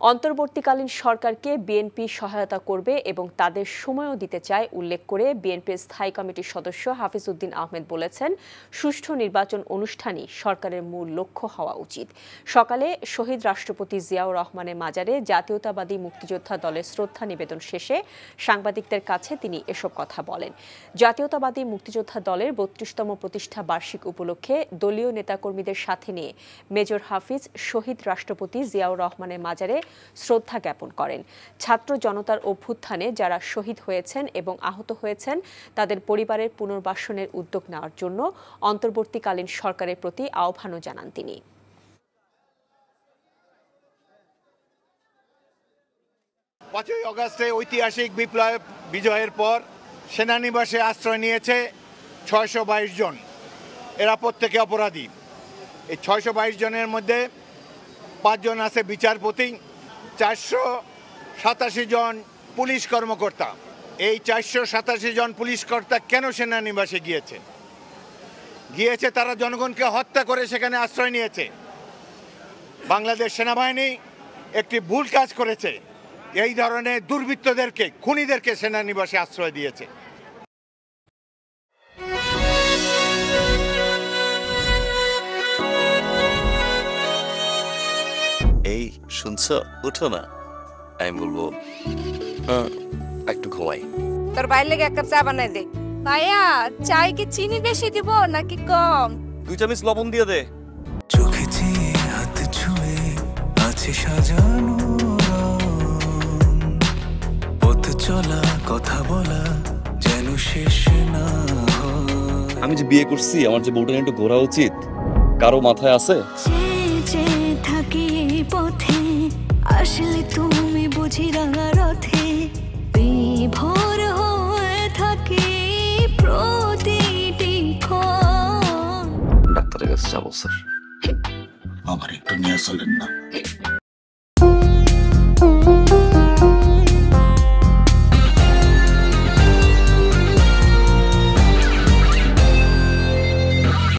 অন্তর্বর্তীকালীন সরকারকে বিএনপি সহায়তা করবে এবং তাদের সময়ও দিতে চায়, উল্লেখ করে বিএনপির স্থায়ী কমিটির সদস্য হাফিজ উদ্দিন আহমেদ বলেছেন, সুষ্ঠু নির্বাচন অনুষ্ঠানই সরকারের মূল লক্ষ্য হওয়া উচিত। সকালে শহীদ রাষ্ট্রপতি জিয়াউর রহমানের মাজারে জাতীয়তাবাদী মুক্তিযোদ্ধা দলের শ্রদ্ধা নিবেদন শেষে সাংবাদিকদের কাছে তিনি এসব কথা বলেন। জাতীয়তাবাদী মুক্তিযোদ্ধা দলের বত্রিশতম প্রতিষ্ঠা বার্ষিক উপলক্ষে দলীয় নেতাকর্মীদের সাথে নিয়ে মেজর হাফিজ শহীদ রাষ্ট্রপতি জিয়াউর রহমানের মাজারে শ্রদ্ধা জ্ঞাপন করেন। ছাত্র জনতার অভ্যুত্থানে যারা শহীদ হয়েছেন এবং আহত হয়েছেন, তাদের পরিবারের পুনর্বাসনের উদ্যোগ নেওয়ার জন্য অন্তর্বর্তীকালীন সরকারের প্রতি আহ্বানও জানান তিনি। পাঁচই অগাস্টে ঐতিহাসিক বিপ্লব বিজয়ের পর সেনানিবাসে আশ্রয় নিয়েছে ছয়শো বাইশ জন। এরা প্রত্যেকে অপরাধী। এই ছয়শো বাইশ জনের মধ্যে পাঁচজন আছে বিচারপতি চারশো সাতাশি জন পুলিশ কর্মকর্তা। এই চারশো সাতাশি জন পুলিশ কর্তা কেন সেনানিবাসে গিয়েছে? গিয়েছে তারা জনগণকে হত্যা করে সেখানে আশ্রয় নিয়েছে। বাংলাদেশ সেনাবাহিনী একটি ভুল কাজ করেছে। এই ধরনের দুর্বৃত্তদেরকে, খুনিদেরকে সেনানিবাসে আশ্রয় দিয়েছে। শুনছো? উঠো না। আমি বলব "হ্যাঁ, একটু ঘুমাই। তোর বাইরে লেগে এক কাপ চা বানাই দে। ভাইয়া চাই কি চিনি বেশি দিব নাকি কম? দুই চামচ লবণ দিয়ে দে। চোখে হাত ছুঁয়ে আছে সাজানো। পথ চলা কথা বলা যেন শেষ না আমি যে বিয়ে করছি আমার যে বউটা নিয়ে একটু ঘোরা উচিত কারও মাথায় আছে? ডাক্তারের কাছে আমার একটু নিয়ে চলেন না